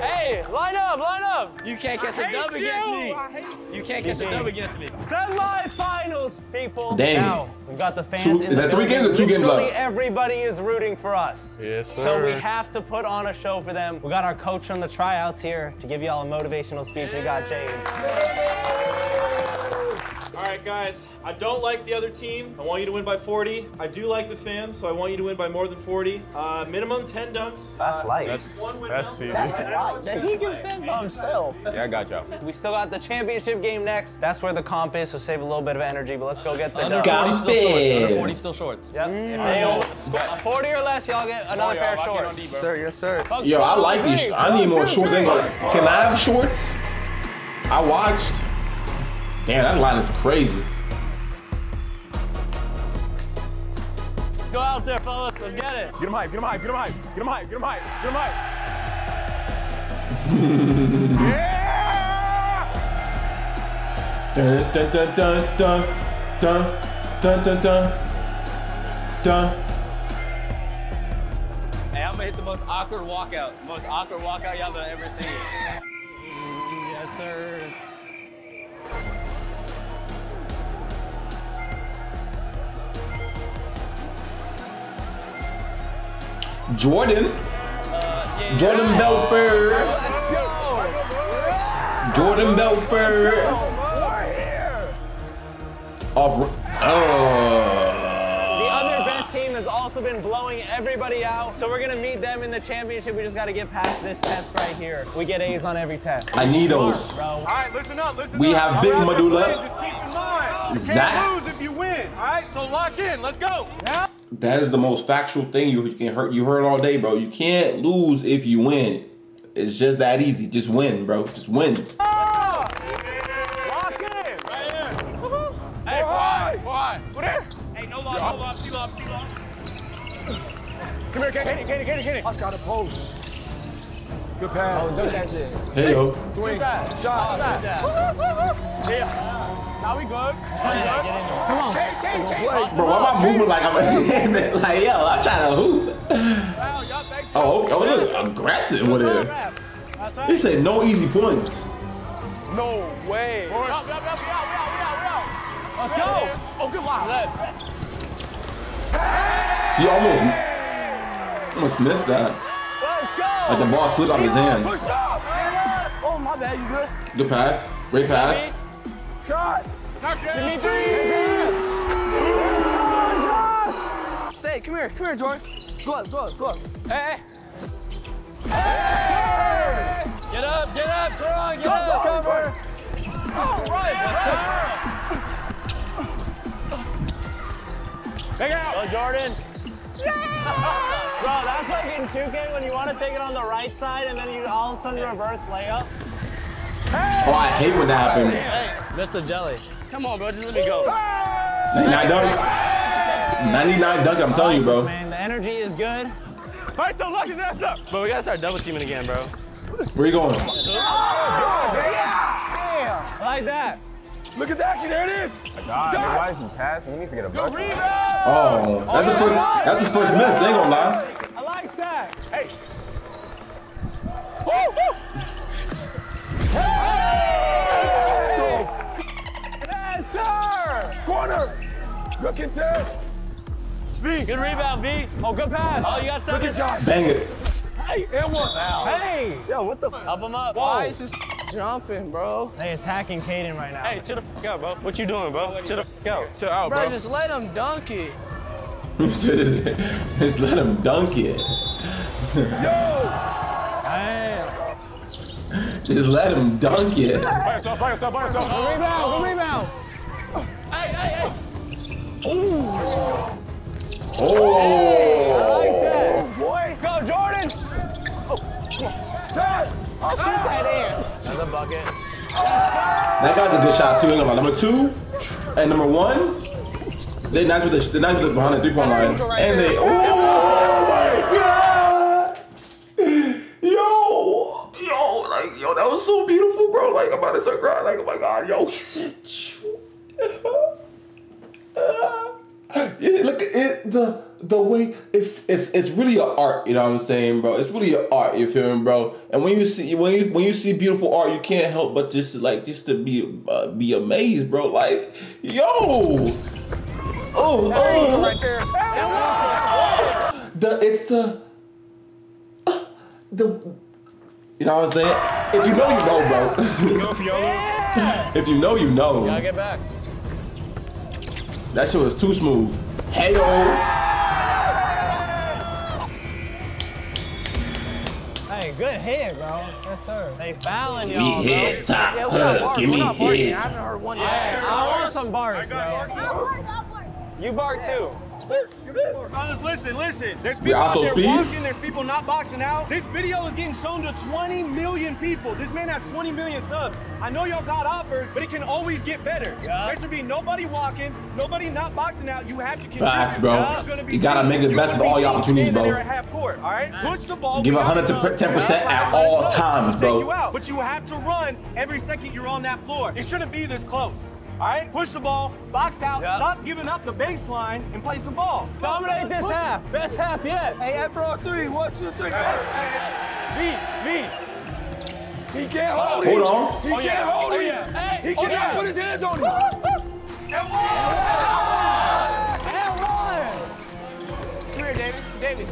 Hey, line up, line up. You can't catch a dub you. against me. hate You can't catch a dub against me. Semi-finals, people. Damn. Now, we've got the fans Two- in is the that three building. games or two games Literally left? everybody is rooting for us. Yes, sir. So we have to put on a show for them. We got our coach from the tryouts here to give you all a motivational speech. We got James. All right, guys. I don't like the other team. I want you to win by 40. I do like the fans, so I want you to win by more than 40. Uh, minimum 10 dunks. That's Uh, light. one win that's now. easy. That's right. That he can stand by himself. Yeah, I got y'all. We still got the championship game next. That's where the comp is, so save a little bit of energy. But let's go get the Under dub. 40 still shorts. Under 40 still shorts. Yep. If they all 40 or less, y'all get another pair of shorts. Sir, yes, sir. Folks, Yo, I like these. I need more shorts. Ain't three. gonna- Can I have shorts? I watched. Damn, that line is crazy. Go out there, fellas. Let's get it. Get him hype, get him hype, get him hype, get him hype, get him hype, get him hype. yeah! Dun dun dun dun dun dun dun dun dun dun. Hey, I'm gonna hit the most awkward walkout. Most awkward walkout y'all have ever seen. yes, sir. Jordan. Jordan Belfort. Let's go! Jordan Belfort. We're here! Off. The other ah. best team has also been blowing everybody out, so we're gonna meet them in the championship. We just gotta get past this test right here. We get A's on every test. I need those. Bro. All right, listen up, listen We up. have Big out there Medulla. playing, Just keep in mind, you Zach. can't lose if you win. All right, so lock in. Let's go. Yeah. That is the most factual thing you, you can hurt. You heard all day, bro. You can't lose if you win. It's just that easy. Just win, bro. Just win. Lock in. Right here. Hey, why? Why? Go there. Hey, no lob, no lob, C-lob, C-lob. Come here, Kenny, Kenny, Kenny, Kenny. I got a post. Good pass. Oh, that's it. Hey yo. Swing. Shot. Shot. Yeah. Now we good. Now we good. Come on. Kenny, Kenny, Kenny. Bro, why am I moving like I'm like yo? I'm trying to hoop. Wow, y'all thank you. Oh, oh, look, aggressive with it. That's He said no easy points. No way. We out, we out, we out, we out, we out, we out. Let's go. Oh, good lob. He almost almost missed that. Let's go. Like the ball slipped out of his hand. Push up. Oh, my bad. You good? Good pass. Great pass. Shot. Give me three. Josh! Say, come here, come here, Jordan. Go up, go up, go up. Hey. Get up, get up, come on, get Go, up. go, cover. All right, Take it out. Go, Jordan. Bro, that's like in 2K when you want to take it on the right side and then you all of a sudden reverse layup. Oh, I hate when that happens. Hey, Mr. Jelly. Come on, bro, just let me go. 99 dunk. 99 dunk, I'm telling you, bro. Man, the energy is good. All right, so lock his ass up. But we gotta start double teaming again, bro. Where you going? I like that. Look at the action. There it is. God, why is he passing? He needs to get a Good bucket. rebound. Oh, that's his oh, first. That's his first miss. Ain't gonna lie. I like that. Hey. Woo, woo. Corner. Good contest. V. Good rebound, V. Oh, good pass. Oh, you got Look seven. at Josh. Bang it. Hey, and one. Hey. Yo, what the? Help him up. Why is this jumping, bro? They attacking Caden right now. Hey, chill the fuck out, bro. What you doing, bro? Chill the fuck out. Chill out, Bro, bro. just let him dunk it. Just let him dunk it. Yo! Damn. Just let him dunk it. By yourself, by yourself, by yourself. Good rebound. Good rebound. Oh. Boy, go Jordan. Oh, Shot. I'll shoot that in. That's a bucket. That guy's a good shot too. ain't. Number two and number one, they nice with the they nice with the behind the three point line, and they oh my god, yo yo like yo that was so beautiful, bro. Like I'm about to start crying. Like oh my god, yo he said. Yeah, look at it, the the way if it's it's really an art, you know what I'm saying, bro. It's really an art, you feel me, bro. And when you see when you when you see beautiful art, you can't help but just like just to be uh, be amazed, bro. Like, yo, oh, oh, Right there. the it's the uh, the you know what I'm saying. If you know, you know, bro. if you know, you know. Gotta get back. That shit was too smooth. Hey yo. Hey, good hit, bro. Yes, sir. They fouling We y'all, bro. hit top. Yeah, we Uh, give me not barking. hit. I haven't heard one yet. Yeah, I want some bars, bro. You bark too. Fellas, listen, listen. There's people out there speed? walking, there's people not boxing out. This video is getting shown to 20 million people. This man has 20 million subs. I know y'all got offers, but it can always get better. There should be nobody walking, nobody not boxing out. You have to contribute. Facts, bro. It's gonna be You gotta make the best of all your opportunities, standing bro. there at half court, all right? Push the ball. Give without 110% at all go. times, bro. you out, But you have to run every second you're on that floor. It shouldn't be this close. All right, push the ball, box out, stop giving up the baseline, and play some ball. Dominate this half. Best half yet. Hey, after all three, one, two, three. Me, me. He can't hold it. Hold on. He Oh, can't yeah. hold Oh, it. yeah. Hey, He oh, cannot yeah. put his hands on it. Come here, David. David.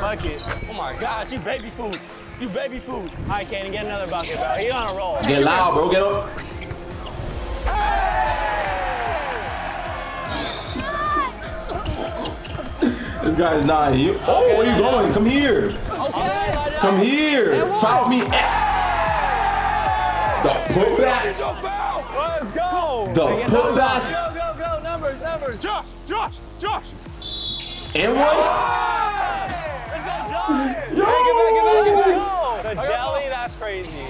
Bucket. Oh my gosh, you baby food. You baby food. All right, Cannon, get another bucket, bro. He on a roll. Get loud, bro. Get up. This guy's not here. Oh, okay, where you going? Come here. Okay. Come here. Foul me. The putback. Let's go. The Make putback. Go, go, go. Numbers, numbers. Josh, Josh, Josh. And one. Yo. Let's go. The jelly, that's crazy.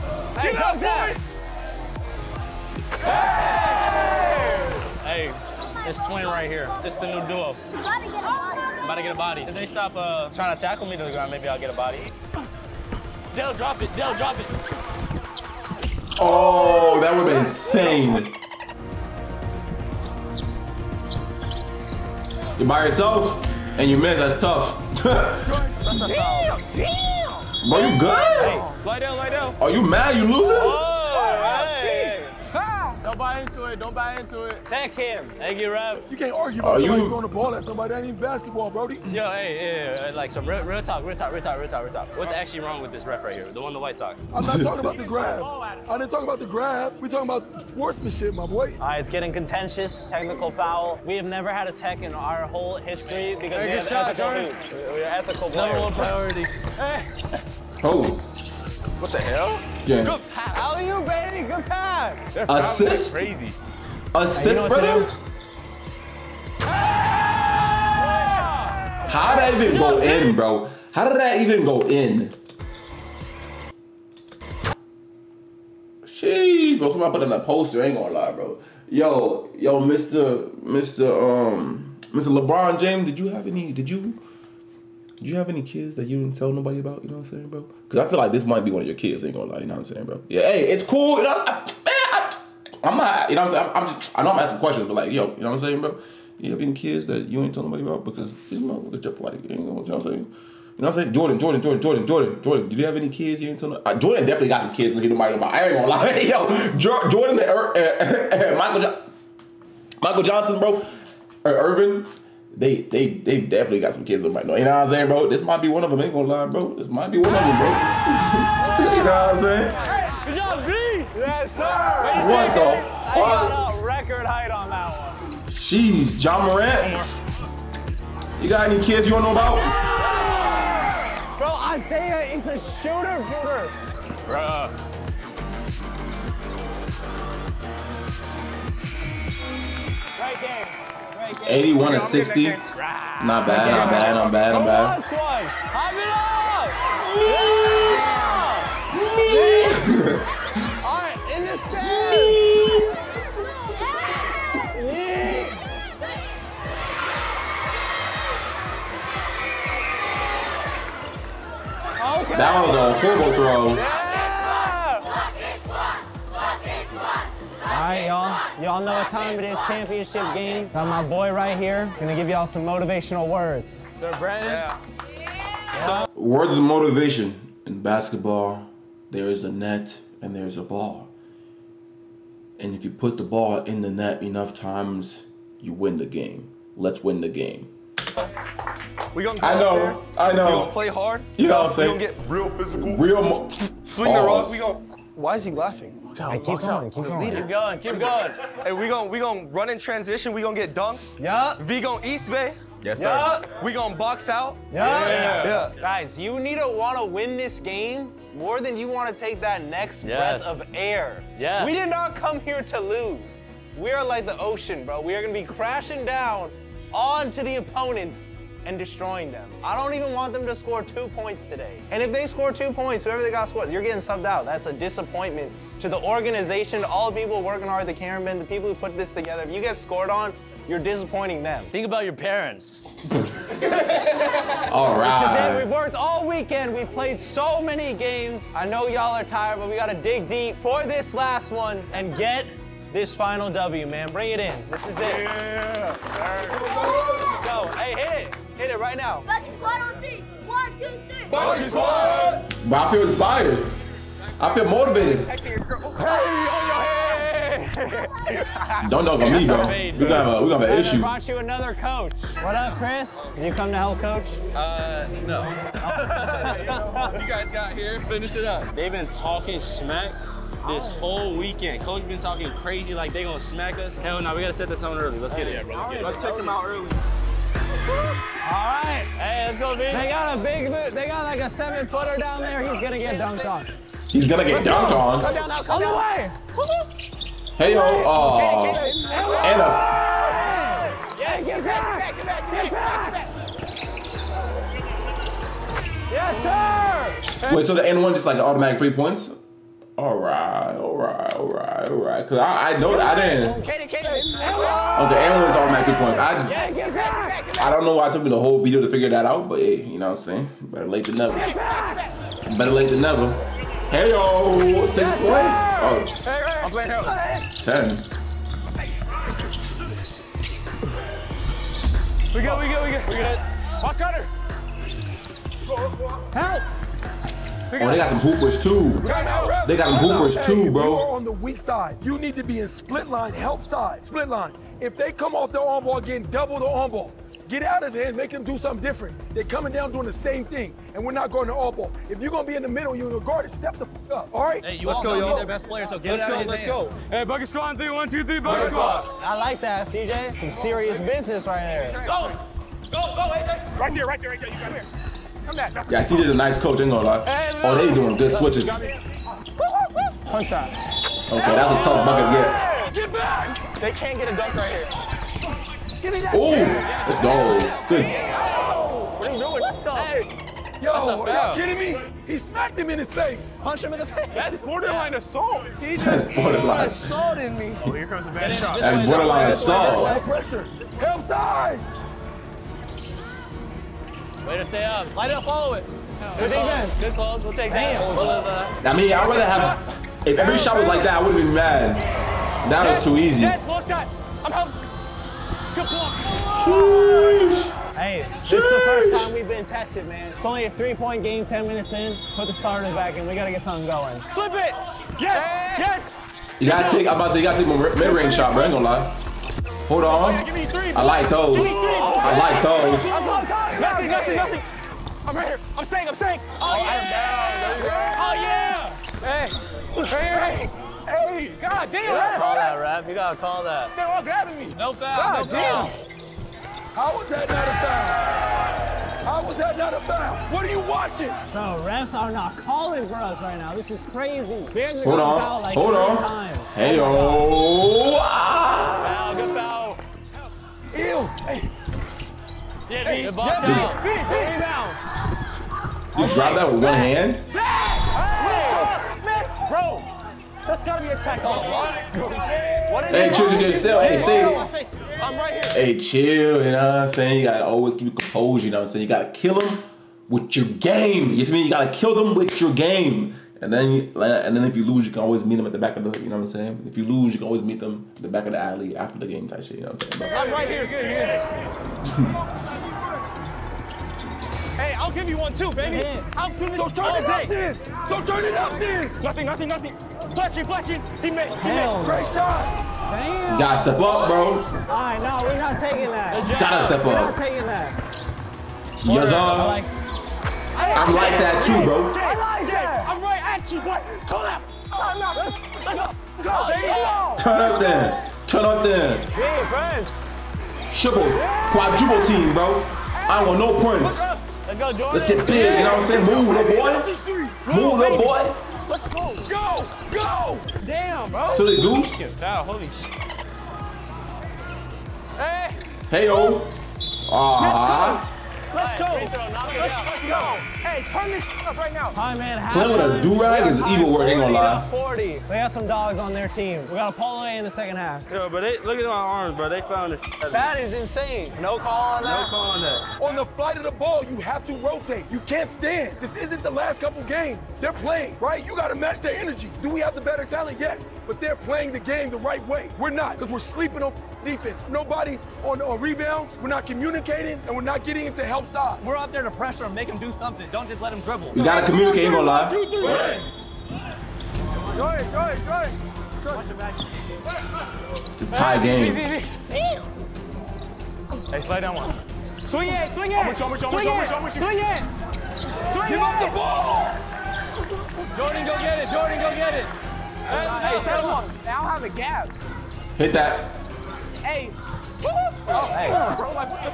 hey, dunk that. Hey, this twin right here. This the new duo. I'm about to get a body. If they stop uh, trying to tackle me to the ground, maybe I'll get a body. Dell, drop it. Dell, drop it. Oh, that would have been insane. You're by yourself and you miss. That's tough. Damn, damn. Bro, you good? Hey, lie down, lie down. Are you mad? You losing? Oh, buy into it. Don't buy into it. Thank him. Thank you, Rev. You can't argue Are about somebody you- throwing the ball at somebody. That ain't even basketball, Brody. Yo, hey, yeah, yeah, like some real, real talk, real talk, real talk, real talk, real talk. What's actually wrong with this ref right here? The one the White Sox. I'm not talking about the grab. I didn't talk about the grab. We talking about sportsmanship, my boy. All right, it's getting contentious. Technical foul. We have never had a tech in our whole history because we good have shot, ethical Jordan. hoops. We're ethical players. Number one priority. Hey, Oh, What the hell? yeah. good pass. How are you, baby? Good pass. Assist? Crazy. Assist, Hey, you know brother? How did that even go in, bro? How did that even go in? Sheesh, bro. Somebody put in a poster. Ain't gonna lie, bro. Yo, yo, Mr. Mr. Um, Mr. LeBron James. Did you have any? Did you? Did you have any kids that you didn't tell nobody about? You know what I'm saying, bro? Because I feel like this might be one of your kids. Ain't gonna lie. You know what I'm saying, bro? Yeah. Hey, it's cool. You know, I, I, I'm not. You know what I'm saying? I'm, I'm just. I know I'm asking questions, but like, yo, you know what I'm saying, bro? You have any kids that you ain't tell nobody about? Because this motherfucker just like, you know what I'm saying? You know what I'm saying? Jordan, Jordan, Jordan, Jordan, Jordan, Jordan. Did you have any kids you ain't tell? Uh, Jordan definitely got some kids he nobody about. I ain't gonna lie. Yo, Jor- Jordan Ir- uh, uh, Michael jo- Michael Johnson, bro, or Irvin. They, they, they definitely got some kids that might know. You know what I'm saying, bro? This might be one of them. Ain't gonna lie, bro. This might be one of them, bro. you know what I'm saying? Good job, B. Yes, sir. What the I fuck? got a record height on that one. Jeez, Ja Morant. You got any kids you wanna know about? Bro, Isaiah is a shooter shooter. Bruh. Great game. 81 and 60. Not bad, not bad, not bad, not bad. Last one. Hype it up. All right, in the. Okay. That was a horrible throw. Right, y'all. Y'all know what time it is. Championship game. Got my boy right here. Gonna give y'all some motivational words. Sir Brandon. Yeah. Words of motivation. In basketball, there is a net and there's a ball. And if you put the ball in the net enough times, you win the game. Let's win the game. We gonna go I know, there, I know. We gonna play hard. You know what I'm saying? We gonna get real physical. Real mo- Swing the rock. We gonna. Why is he laughing? Hey, keep going, keep going. Keep going, keep going. hey, we gonna we gonna run in transition. We gonna get dunks. Yup. V gonna East Bay. Yes, sir. Yup. We gonna box out. Yeah. Yeah. Guys, you need to want to win this game more than you want to take that next Yes. breath of air. Yes. We did not come here to lose. We are like the ocean, bro. We are going to be crashing down onto the opponents and destroying them. I don't even want them to score two points today. And if they score two points, whoever they got scored, you're getting subbed out. That's a disappointment to the organization, to all the people working hard, the cameramen, the people who put this together. If you get scored on, you're disappointing them. Think about your parents. all right. This is it. We've worked all weekend. We've played so many games. I know y'all are tired, but we gotta dig deep for this last one and get this final W, man. Bring it in. This is it. Yeah. Let's go. Hey, hit it. Hit it right now. Bucket squad on three. One, two, three. Bucket squad. But I feel inspired. I feel motivated. Don't dunk on me, bro. We gonna have a, we gonna have an I issue. brought you another coach. What up, Chris? Did you come to help coach? Uh, no. you guys got here, finish it up. They've been talking smack this whole weekend. Coach been talking crazy like they gonna smack us. Hell no, we gotta set the tone early. Let's get it. Let's take them out early. All right. Hey, let's go, B. They got a big, boot- they got like a seven footer down there. He's gonna get dunked on. He's gonna get dunked Come on. down now, come on the way. Hey yo, oh, and a Yes, get back. Get back. Get back. Yes, sir. Wait, so the N one just like automatic three points? All right, all right, all right, all right. Cause I, I know I didn't. Katie, Katie. Okay, N one is automatic three points. I Yes, get back. I don't know why it took me the whole video to figure that out, but hey, you know what I'm saying? Better late than never. Better late than never. Hey yo, six points. Oh, I'm playing help. ten. We good, we good, we good. We good. Watch Cutter. Help. Oh, they got some hoopers too. They got some hoopers too, bro. You are bro. on the weak side. You need to be in split line, help side, split line. If they come off the arm ball again, double the arm ball. Get out of there and make them do something different. They're coming down doing the same thing, and we're not going to all ball. If you're gonna be in the middle, you're gonna guard it. Step the f- up. All right? Hey, you all know he's their best player, so get let's out go. of Let's hands. go. Hey, bucket squad, on three, one, two, three, bucket squad. I like that, CJ. Some serious business right there. Go, go, go, AJ. Right there, right there, AJ. You got here. Come back. Yeah, CJ's a nice coach, ain't gonna lie. Oh, they doing good switches. Okay, Punch shot. that's a tough bucket to get. Get back. They can't get a dunk right here. Give me that Ooh, shit. let's go. Good. What are you doing? Hey. Yo, That's a are you foul. kidding me? He smacked him in his face. Punch him in the face. That's borderline assault. He just That's borderline. assaulted me. Oh, here comes a bad shot. That's borderline assault. No pressure. Help side. Way to stay up. Light it up, follow it. Good defense. Good calls. We'll take that. Damn. We'll, uh, I mean, I'd rather have. If every shot was like that, I would have been mad. That was too easy. Yes, look that. I'm helping. Good block. Hey, this is the first time we've been tested, man. It's only a three-point game, 10 minutes in. Put the starters back in. We gotta get something going. Slip it. Yes, yes. You gotta take. I'm about to say you gotta take my mid range shot, bro. I ain't gonna lie. Hold on. Give me three. I like those. Give me three. I like those. That's all time. Nothing, nothing, nothing. I'm right here. I'm staying. I'm staying. Oh, yeah. Oh, yeah. Hey. Hey, hey. Hey, God damn. you gotta call that, ref. You gotta call that. They're all grabbing me. No foul. God no damn. foul. How was that not a foul? How was that not a foul? What are you watching? Bro, refs are not calling for us right now. This is crazy. Bears are Hold getting on. fouled like Hold on. time. Hey yo. Ah. Foul. Good foul. Ew, Hey. Yeah, Hey, D. Box yeah, out. D, D, D. Rebound. You grab that with one hand? Bro, that's gotta be a tackle. Oh, hey, chill, chill, chill, still, hey, stay. I'm right here. Hey, chill, you know what I'm saying? You gotta always keep your composure, you know what I'm saying? You gotta kill them with your game. You feel me? You gotta kill them with your game. And then, you, and then if you lose, you can always meet them at the back of the, you know what I'm saying? If you lose, you can always meet them at the back of the alley after the game type shit, you know what I'm saying? I'm right here. Good, Hey, I'll give you one too, baby. I'll do it So turn all it up day. then. So turn it up then. Nothing, nothing, nothing. Flasking, flasking. He missed. He Hell missed. Great shot. Damn. Gotta step up, bro. All right, no, we're not taking that. Gotta step up. We're not taking that. Yes, I uh, like- I'm like that too, bro. I like that. I'm right at you, boy. Come out. Come out. Let's, let's go, baby. Come on. Turn up then. Turn up then. Hey, friends. Triple, quadruple team, bro. I want no points. Let's go, Jordan. Let's get big, you know what I'm saying? Move, little boy. Move, little boy. Let's go. Go. Go. Damn, bro. Silly goose. Foul, holy shit. Hey, Hey, yo. Ah. Let's go. Free throw, knock it Let's, go. Hey, turn this up right now. All right, man. Playing with a do-rag is We got evil work, ain't gonna lie. 40. They got some dogs on their team. We got a pole away in the second half. Yo, but they look at my arms, bro. They found this. That is insane. No call on that? No call on that. On the flight of the ball, you have to rotate. You can't stand. This isn't the last couple games. They're playing, right? You got to match their energy. Do we have the better talent? Yes. But they're playing the game the right way. We're not, because we're sleeping on defense. Nobody's on, on rebounds. We're not communicating, and we're not getting into help side. We're up there to pressure him, make him do something. Don't just let him dribble. You gotta communicate, ain't gonna lie. Two, three. Joy, joy, joy. It's a tie game. Hey, slide down one. Swing it, swing it. Swing it, swing it. Swing it. Give up the ball. Jordan, go get it. Jordan, go get it. Hey, set him up. I don't have a gap. Hit that. Hey. Oh, hey. Bro, like, what the?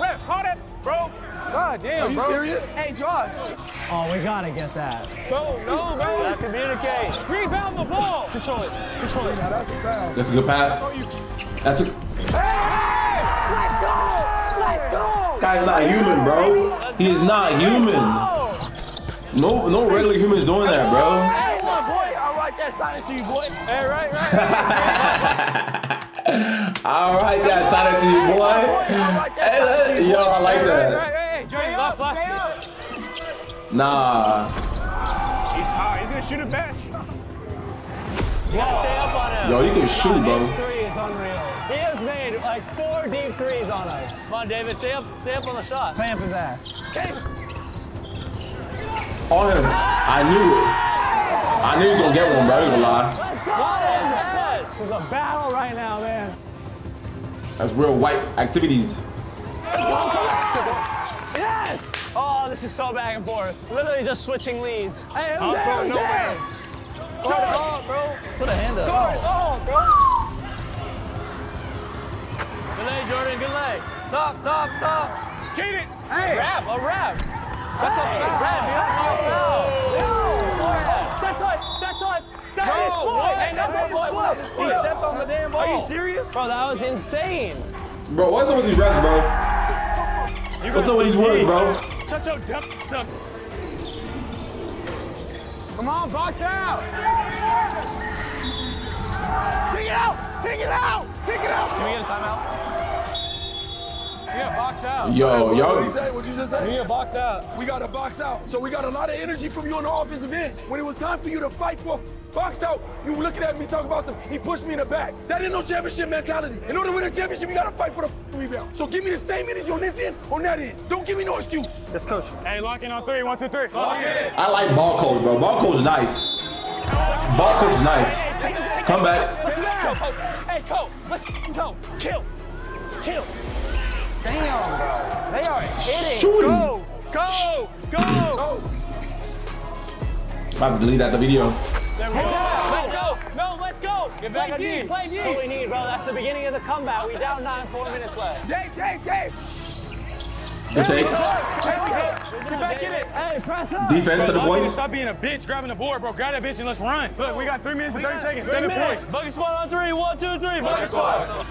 Ref, call that, bro. God damn, Are you bro. serious? Hey, George. Oh, we gotta get that. Bro, no, bro. Gotta communicate. Rebound the ball. Control it. Control it. Now that's a foul. That's a good pass. That's a. Let's go. Let's go. This guy's not human, bro. He is not human. No, no regular humans doing that, bro. Like that side to you, boy. Hey, right, right. All right, that side to you, boy. Hey, let- yo, I like Right, that. right, hey, Jordan, left, left. Nah. He's high. He's gonna shoot it back. You gotta stay up on him. Yo, you can shoot, bro. His three is unreal. He has made like four deep threes on us. Come on, David. Stay up, stay up on the shot. Clamp his ass. On him. I knew it. I knew he was gonna get one, bro. I ain't gonna lie. Let's go. This is a battle right now, man. That's real white activities. Yes! Oh, this is so back and forth. Literally just switching leads. Hey, who's I'm there? from Who's nowhere. there? Shut up, bro. Put a hand up. Go, oh, bro. Good leg, Jordan. Good leg. Top, top, top. Get it. Hey. Rap, a rap. That's a foul. Rap, dude. Foul. That's us. That's us. That Bro, is sport. what? Hey, that's our boy. What? He stepped on the damn ball. Are you serious? Bro, that was insane. Bro, what's up with these refs, bro? What's up with these words, bro? Shut your dumb dumb. Come on, box out. Take it out. Take it out. Take it out. Can we get a timeout? Yeah, box out. Yo, What yo. you say? What you just say? Yeah, box out. We got to box out. So we got a lot of energy from you on the offensive end. When it was time for you to fight for box out, you were looking at me talking about some, he pushed me in the back. That ain't no championship mentality. In order to win a championship, you got to fight for the rebound. So give me the same energy on this end, on that end. Don't give me no excuse. Let's coach. Hey, lock in on three. One, two, three. Lock in. I like ball coach, bro. Ball coach is nice. Ball coach is nice. Come back. Let's go, coach. Hey, coach. Let's go. Kill. Kill. Damn, bro. They are hitting. Shooting. Go. Go. Go. About to delete that the video. There we go. Let's go. No, let's go. Get back on D. Play D. That's what we need, bro. That's the beginning of the comeback. We down nine, four minutes left. Dave, Dave, Dave. Good take. Get back in it. Hey, press up. Defense to the Y'all need to points. Stop being a bitch, grabbing the board, bro. Grab that bitch and let's run. Look, we got three minutes and 30 seconds. Seven minutes. points. Bucket squad on three. One, two, three. Bucket squad.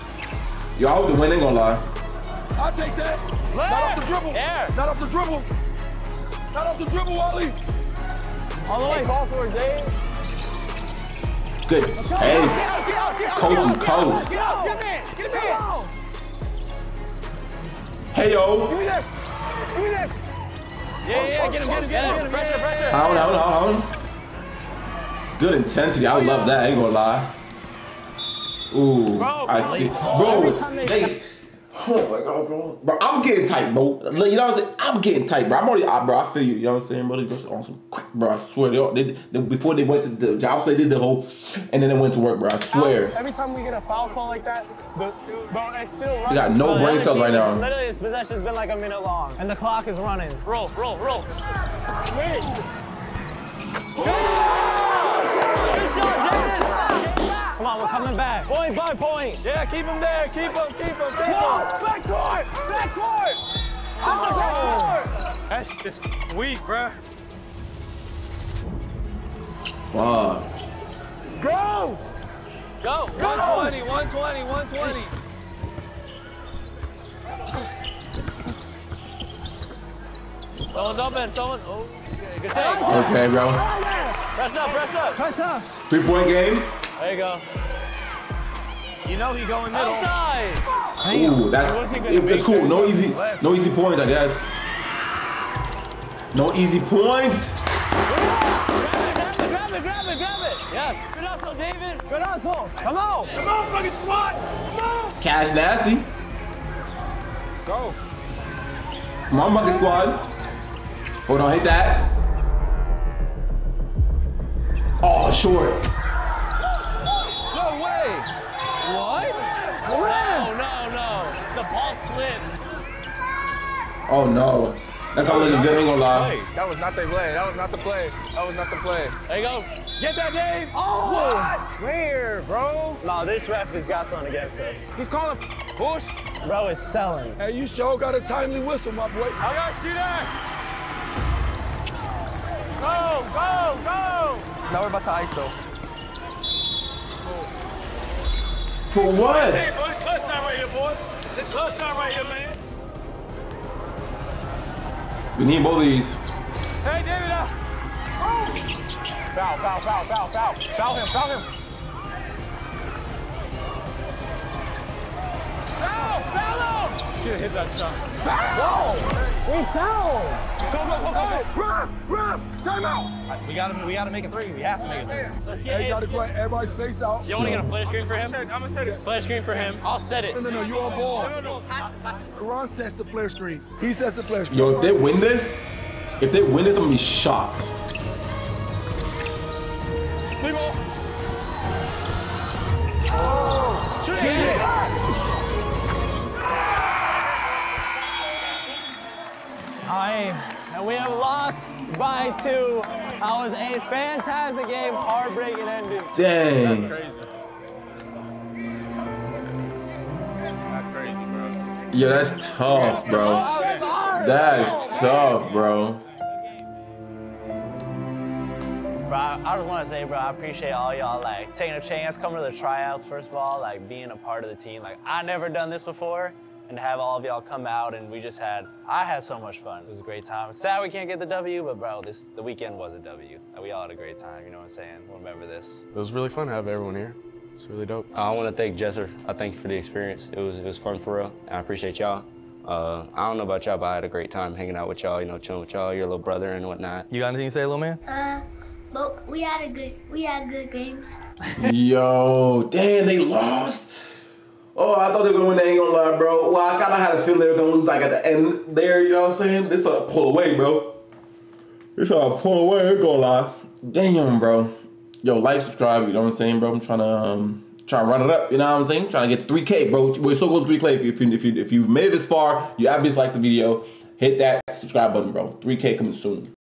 Yo, I was the win, ain't gonna lie. I'll take that. Not off the dribble. Yeah. Not off the dribble. Not off the dribble, Wally. All the way. Call for it, Dave. Good. Hey, coast and coast. Get up, get him in, get him in. Hey, yo. Give me this. Give me this. Yeah, yeah, get him, get him, get him, get him. Pressure, pressure. Hold on, hold on, hold on. Good intensity. I love that. I ain't gonna lie. Ooh, I see. Bro, they. Oh my god, bro. Bro, I'm getting tight, bro. You know what I'm saying? I'm getting tight, bro. I'm already, I, bro. I feel you. You know what I'm saying, bro? They just on some, crack, bro. I swear, they, all- they, they before they went to the job, they did the whole, and then they went to work, bro. I swear. Every time we get a foul call like that, the, bro, it's still running. You got no Bro, brain cells right now. Literally, this possession's been like a minute long, and the clock is running. Roll, roll, roll. Good shot, Jaden. Come on, we're coming back. Point by point. Yeah, keep him there. Keep him, keep him, keep him. Back court! Back court! Oh! That's just weak, bruh. Fuck. Go. Go. 120, 120, 120. Someone's open, someone. Oh, okay, good take. Okay, bro. Press up, press up. Press up. Three point game. There you go. You know he going middle. Outside. Ooh, that's What's he gonna it- it's cool. No easy, no easy points, I guess. No easy points. Grab it, grab it, grab it, grab it. Yes. Good hustle, David. Good hustle. Come on. Come on, fucking squad. Come on. Cash nasty. Go. Come on, bucket squad. Hold on, hit that. Oh, short. No way. What? Oh, no, no. The ball slipped. Oh no. That's all looking good. Ain't gonna lie. That was not the play. That was not the play. That was not the play. There you go. Get that, Dave. Oh! What? Where, bro? No, this ref has got something against us. He's calling push. Bro is selling. Hey, you sure got a timely whistle, my boy. I got shooter. Go, go, go. Now we're about to ISO. For what? Hey, boy, touchdown right here, boy. The time right here, man. We need both of these. Hey, David, uh. Foul, foul, foul, foul, foul. Foul him, foul him. Foul, foul him. Should have hit that shot. Whoa! We fouled. Go, go, go, go, go. Ref, ref, time out. We gotta, we gotta make a three. We have to make a three. Let's get Hey, it. gotta go ahead. Everybody space out. You want to get a flash screen for him? I'm gonna set it. Flash screen for him. I'll set it. No, no, no, you on ball. No, no, no. Pass it, pass it. Karan sets the flare screen. He sets the flare screen. Yo, if they win this, if they win this, I'm gonna be shocked. Three ball. Shoot Shoot it. Aye, and we have lost by two. That was a fantastic game, heartbreaking ending. Dang. Crazy. That's crazy, bro. Yo, that's tough, bro. Oh, that's tough, bro. Bro, I, I just want to say, bro, I appreciate all y'all like taking a chance, coming to the tryouts. First of all, like being a part of the team. Like I never done this before, and have all of y'all come out and we just had, I had so much fun. It was a great time. Sad we can't get the W, but bro, this the weekend was a W. We all had a great time. You know what I'm saying? We'll remember this. It was really fun to have everyone here. It's really dope. I want to thank Jesser. I thank you for the experience. It was it was fun for real. And I appreciate y'all. Uh, I don't know about y'all, but I had a great time hanging out with y'all. You know, chilling with y'all, your little brother and whatnot. You got anything to say, little man? Uh, but we had a good, we had good games. Yo, damn, they lost. Oh, I thought they were gonna win. They ain't gonna lie, bro. Well, I kind of had a feeling they were gonna lose like at the end there. You know what I'm saying? They started to pull away, bro. They started to pull away. Ain't gonna lie. Damn, bro. Yo, like, subscribe. You know what I'm saying, bro? I'm trying to um trying to run it up. You know what I'm saying? Trying to get to 3K, bro. We're so close to 3K. If you if you if you made it this far, you obviously like the video. Hit that subscribe button, bro. 3K coming soon.